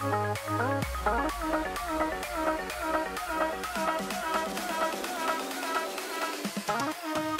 Thank you.